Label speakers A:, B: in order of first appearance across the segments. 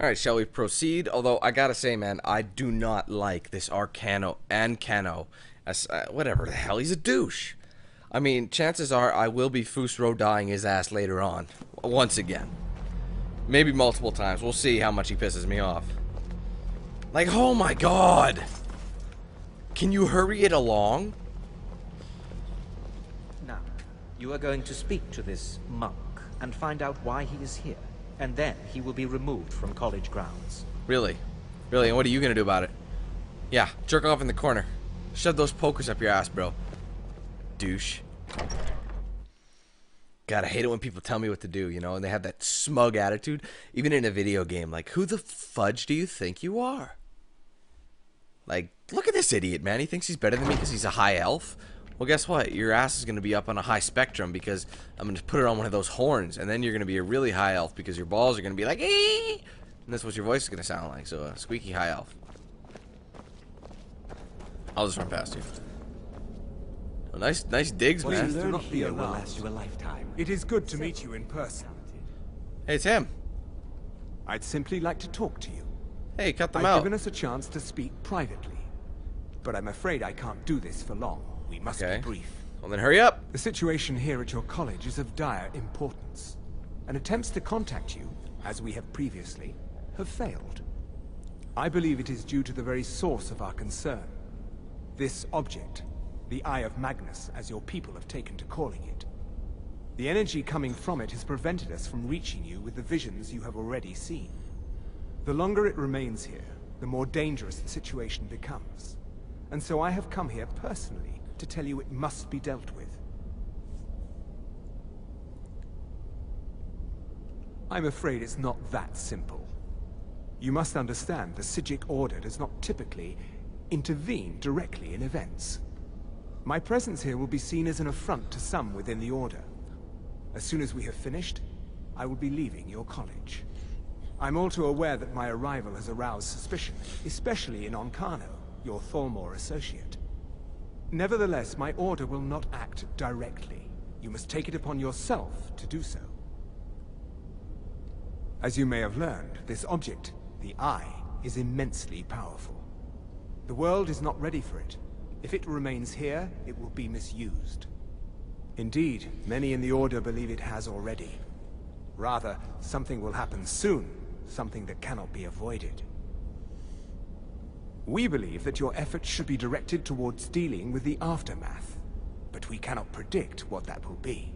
A: All right, shall we proceed? Although I gotta say, man, I do not like this Arcano and Cano. As, uh, whatever the hell, he's a douche. I mean, chances are I will be Fusro dying his ass later on, once again. Maybe multiple times. We'll see how much he pisses me off. Like, oh my god! Can you hurry it along?
B: Now, you are going to speak to this monk and find out why he is here. And then he will be removed from college grounds.
A: Really? Really? And what are you gonna do about it? Yeah, jerk off in the corner. Shove those pokers up your ass, bro. Douche. God, I hate it when people tell me what to do, you know, and they have that smug attitude. Even in a video game, like, who the fudge do you think you are? Like, look at this idiot, man. He thinks he's better than me because he's a high elf. Well, guess what? Your ass is going to be up on a high spectrum because I'm going to put it on one of those horns, and then you're going to be a really high elf because your balls are going to be like, ee! and that's what your voice is going to sound like. So, a squeaky high elf. I'll just run past you. Oh, nice, nice digs,
C: What you
A: man.
C: learn here will last you a lifetime.
D: It is good to meet you in person.
A: Hey, it's him.
D: I'd simply like to talk to you.
A: Hey, cut them
D: I've
A: out.
D: given us a chance to speak privately. But I'm afraid I can't do this for long. We must
A: Okay.
D: be brief.
A: Well, then hurry up.
D: The situation here at your college is of dire importance. And attempts to contact you, as we have previously, have failed. I believe it is due to the very source of our concern. This object, the Eye of Magnus, as your people have taken to calling it. The energy coming from it has prevented us from reaching you with the visions you have already seen. The longer it remains here, the more dangerous the situation becomes. And so I have come here personally to tell you it must be dealt with. I'm afraid it's not that simple. You must understand the Psijic Order does not typically intervene directly in events. My presence here will be seen as an affront to some within the Order. As soon as we have finished, I will be leaving your college. I'm all too aware that my arrival has aroused suspicion, especially in Ancano, your Thalmor associate. Nevertheless, my order will not act directly. You must take it upon yourself to do so. As you may have learned, this object, the Eye, is immensely powerful. The world is not ready for it. If it remains here, it will be misused. Indeed, many in the Order believe it has already. Rather, something will happen soon, something that cannot be avoided. We believe that your efforts should be directed towards dealing with the aftermath, but we cannot predict what that will be.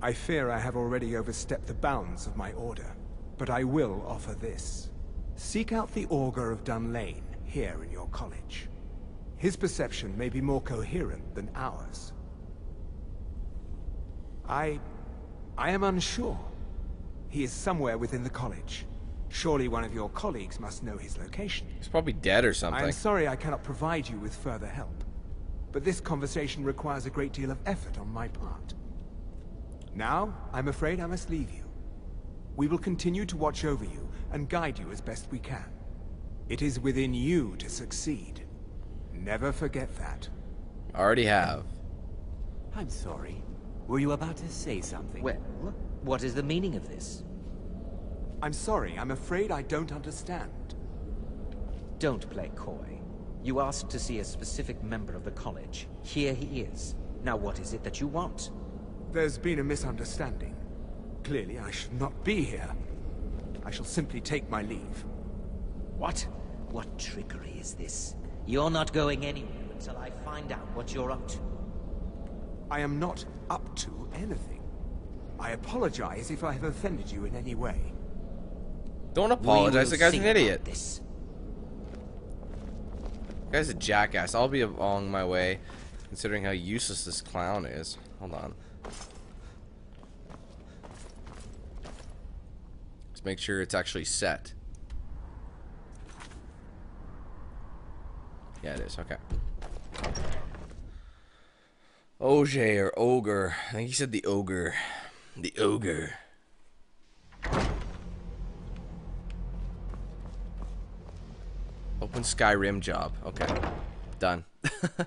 D: I fear I have already overstepped the bounds of my order, but I will offer this. Seek out the Augur of Dunlain here in your college. His perception may be more coherent than ours. I... I am unsure. He is somewhere within the college. Surely one of your colleagues must know his location.
A: He's probably dead or something.
D: I'm sorry I cannot provide you with further help. But this conversation requires a great deal of effort on my part. Now, I'm afraid I must leave you. We will continue to watch over you and guide you as best we can. It is within you to succeed. Never forget that.
A: Already have.
C: I'm sorry. Were you about to say something?
B: Well, what is the meaning of this?
D: I'm sorry, I'm afraid I don't understand.
B: Don't play coy. You asked to see a specific member of the college. Here he is. Now what is it that you want?
D: There's been a misunderstanding. Clearly, I should not be here. I shall simply take my leave.
B: What? What trickery is this? You're not going anywhere until I find out what you're up to.
D: I am not up to anything. I apologize if I have offended you in any way.
A: Don't apologize. The guy's an idiot.
B: This.
A: The guy's a jackass. I'll be along my way, considering how useless this clown is. Hold on. Let's make sure it's actually set. Yeah, it is. Okay. Oje or ogre. I think he said the ogre. The ogre. Open Skyrim job. Okay. Done.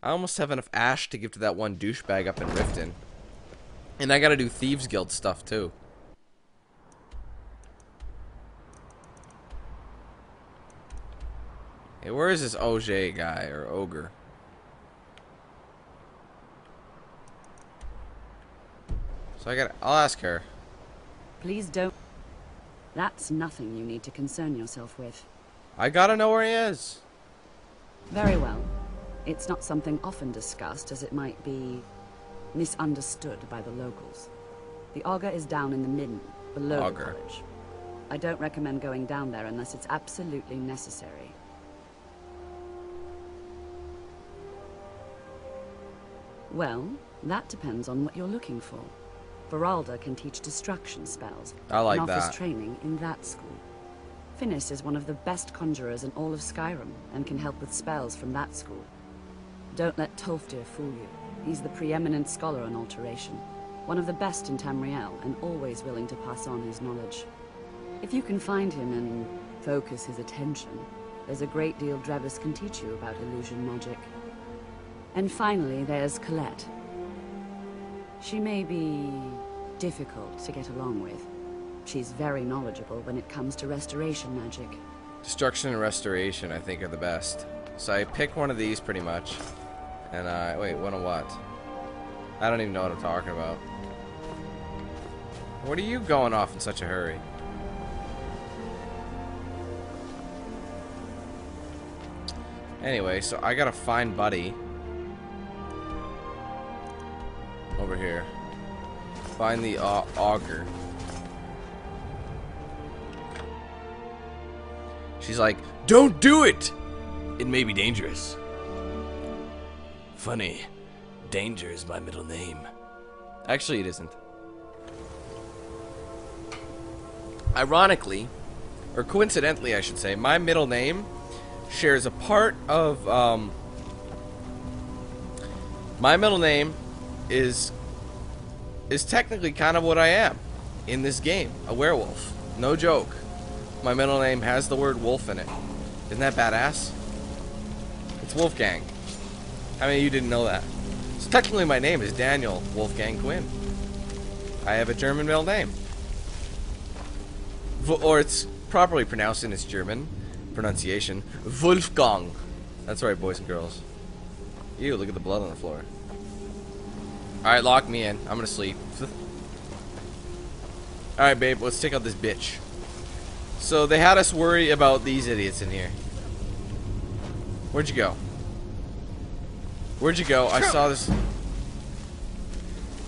A: I almost have enough ash to give to that one douchebag up in Riften. And I gotta do Thieves Guild stuff too. Hey, where is this OJ guy or ogre? So I got. I'll ask her.
E: Please don't. That's nothing you need to concern yourself with.
A: I gotta know where he is.
E: Very well. It's not something often discussed, as it might be misunderstood by the locals. The Augur is down in the midden, below
A: Augur.
E: the college. I don't recommend going down there unless it's absolutely necessary. Well, that depends on what you're looking for. Faralda can teach destruction spells.
A: I like
E: and offers
A: that.
E: training in that school. Phinis is one of the best conjurers in all of Skyrim and can help with spells from that school. Don't let Tolfdir fool you. He's the preeminent scholar on alteration, one of the best in Tamriel and always willing to pass on his knowledge. If you can find him and focus his attention, there's a great deal Drevis can teach you about illusion magic. And finally, there's Colette. She may be difficult to get along with. She's very knowledgeable when it comes to restoration magic.
A: Destruction and restoration, I think, are the best. So I pick one of these pretty much. And I wait, one of what? I don't even know what I'm talking about. What are you going off in such a hurry? Anyway, so I gotta find Buddy. Over here. Find the au- augur. She's like, Don't do it! It may be dangerous. Funny. Danger is my middle name. Actually, it isn't. Ironically, or coincidentally, I should say, my middle name shares a part of, um, my middle name is is technically kind of what I am in this game, a werewolf. No joke. My middle name has the word wolf in it. Isn't that badass? It's Wolfgang. How many of you didn't know that? So technically my name is Daniel Wolfgang Quinn. I have a German middle name. Or it's properly pronounced in its German pronunciation, Wolfgang. That's right, boys and girls. Ew, look at the blood on the floor. Alright, lock me in. I'm gonna sleep. Alright, babe, let's take out this bitch. So they had us worry about these idiots in here. Where'd you go? Where'd you go? I saw this.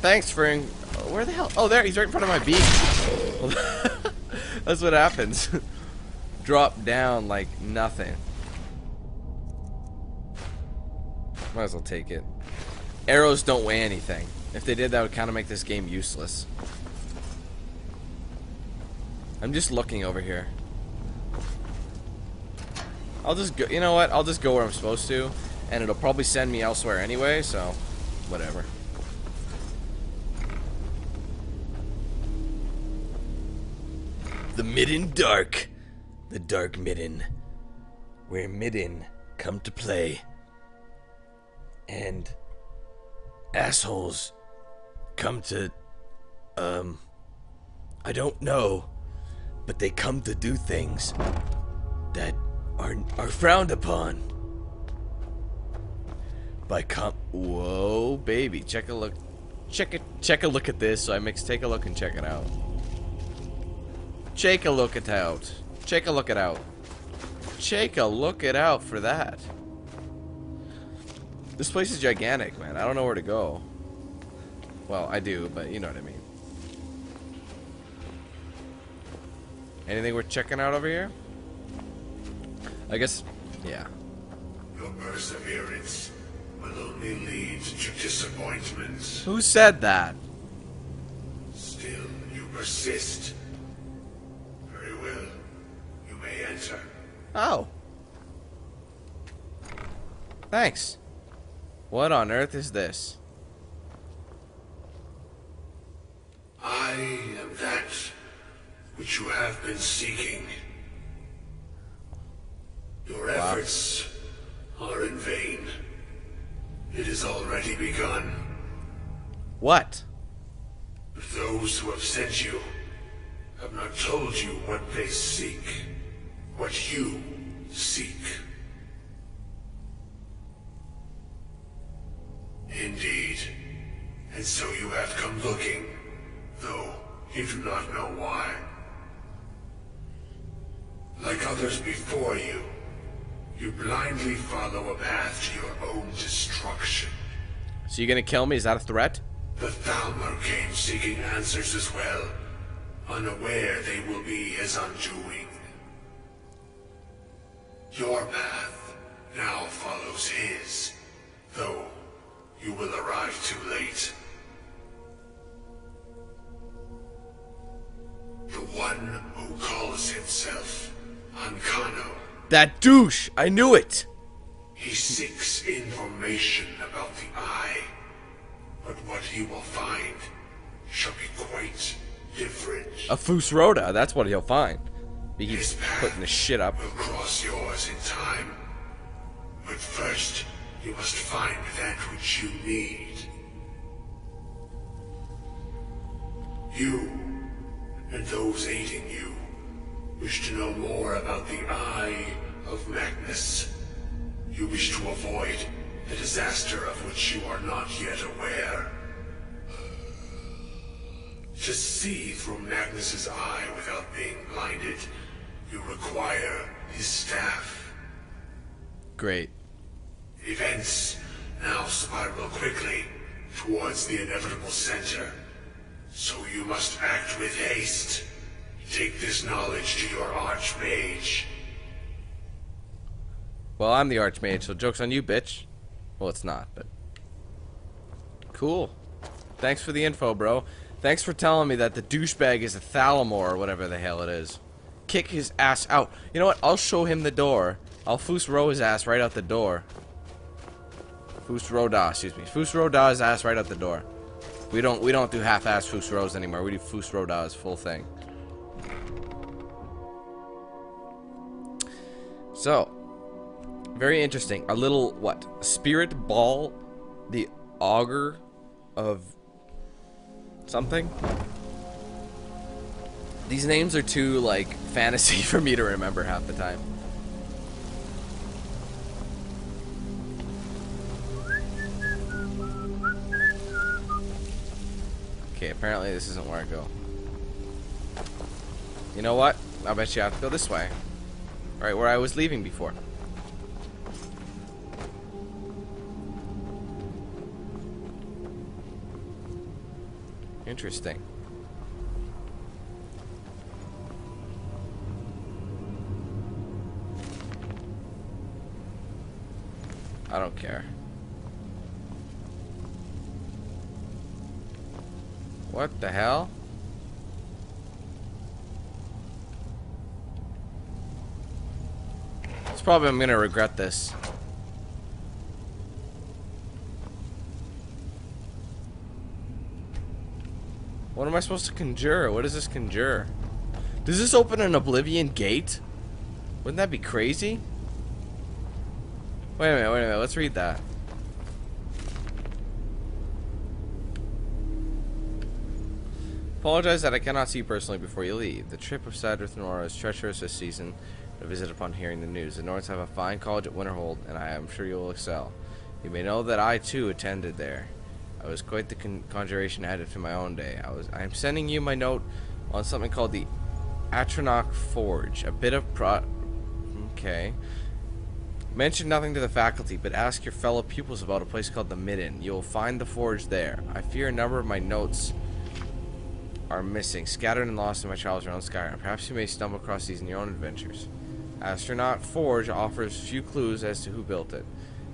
A: Thanks, Fring. Where the hell? Oh, there. He's right in front of my beak. That's what happens. Drop down like nothing. Might as well take it. Arrows don't weigh anything. If they did, that would kind of make this game useless. I'm just looking over here. I'll just go. You know what? I'll just go where I'm supposed to, and it'll probably send me elsewhere anyway. So, whatever. The Midden Dark, the Dark Midden, where Midden come to play, and assholes come to, um, I don't know, but they come to do things that are are frowned upon by com. Whoa, baby, check a look, check it, check a look at this. So I mix. Take a look and check it out. Take a look it out. Take a look it out. Take a look it out for that. This place is gigantic, man. I don't know where to go. Well, I do, but you know what I mean. Anything worth checking out over here? I guess, yeah.
F: Your perseverance will only lead to disappointment.
A: Who said that?
F: Still, you persist. Very well. You may enter.
A: Oh. Thanks. What on earth is this?
F: I am that which you have been seeking. Your efforts are in vain. It has already begun.
A: What?
F: Those who have sent you have not told you what they seek. What you seek. You do not know why. Like others before you, you blindly follow a path to your own destruction.
A: So you gonna kill me? Is that a threat?
F: The Thalmor came seeking answers as well, unaware they will be his undoing. Your path now follows his, though you will arrive too late. The one who calls himself Ancano,
A: That douche! I knew it!
F: he seeks information about the Eye, but what he will find shall be quite different.
A: A Fus Ro Dah, that's what he'll find. He keeps putting the shit up.
F: will cross yours in time. But first, you must find that which you need. You, and those aiding you, wish to know more about the Eye of Magnus. You wish to avoid the disaster of which you are not yet aware. To see through Magnus's eye without being blinded, you require his staff.
A: Great.
F: Events now spiral quickly towards the inevitable center. So you must act with haste. Take this knowledge to your archmage.
A: Well, I'm the Archmage, so joke's on you, bitch. Well, it's not, but... Cool. Thanks for the info, bro. Thanks for telling me that the douchebag is a Thalamor, or whatever the hell it is. Kick his ass out. You know what? I'll show him the door. I'll Foos row his ass right out the door. Fus Ro Dah, excuse me. Fus Ro Dah his ass right out the door. We don't we don't do half-ass Foos rows anymore. We do Fus Ro Dah's full thing. So, very interesting. A little what? Spirit ball, the augur of something. These names are too like fantasy for me to remember half the time. Apparently this isn't where I go. You know what? I bet you I have to go this way. Right where I was leaving before. Interesting. I don't care. What the hell? It's probably I'm gonna regret this. What am I supposed to conjure? What does this conjure? Does this open an oblivion gate? Wouldn't that be crazy? Wait a minute, wait a minute, let's read that. Apologize that I cannot see you personally before you leave. The trip of Sadrith Mora is treacherous this season. A visit upon hearing the news. The Nords have a fine college at Winterhold, and I am sure you will excel. You may know that I too attended there. I was quite the con conjuration addict in my own day. I was. I am sending you my note on something called the Atronach Forge. A bit of pro. Okay. Mention nothing to the faculty, but ask your fellow pupils about a place called the Midden. You will find the forge there. I fear a number of my notes are missing, scattered and lost in my travels around Skyrim. Perhaps you may stumble across these in your own adventures. Atronach Forge offers few clues as to who built it,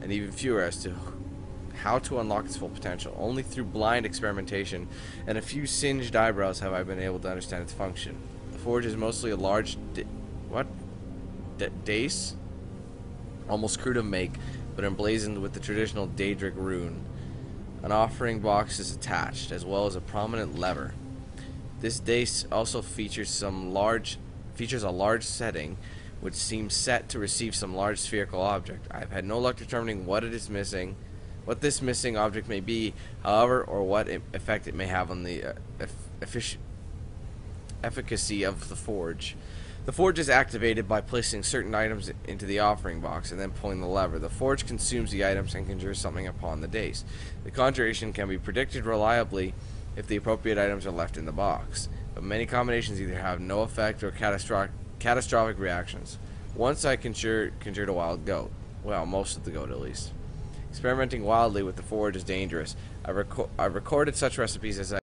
A: and even fewer as to how to unlock its full potential. Only through blind experimentation and a few singed eyebrows have I been able to understand its function. The forge is mostly a large, what, D- dace, almost crude of make, but emblazoned with the traditional Daedric rune. An offering box is attached, as well as a prominent lever. This dace also features some large features a large setting which seems set to receive some large spherical object. I've had no luck determining what it is missing, what this missing object may be, however, or what effect it may have on the uh, eff- effic- efficacy of the forge. The forge is activated by placing certain items into the offering box and then pulling the lever. The forge consumes the items and conjures something upon the dais. The conjuration can be predicted reliably if the appropriate items are left in the box, but many combinations either have no effect or catastrophic catastrophic reactions. Once I conjured, conjured a wild goat. Well, most of the goat at least. Experimenting wildly with the forge is dangerous. I, reco- I recorded such recipes as I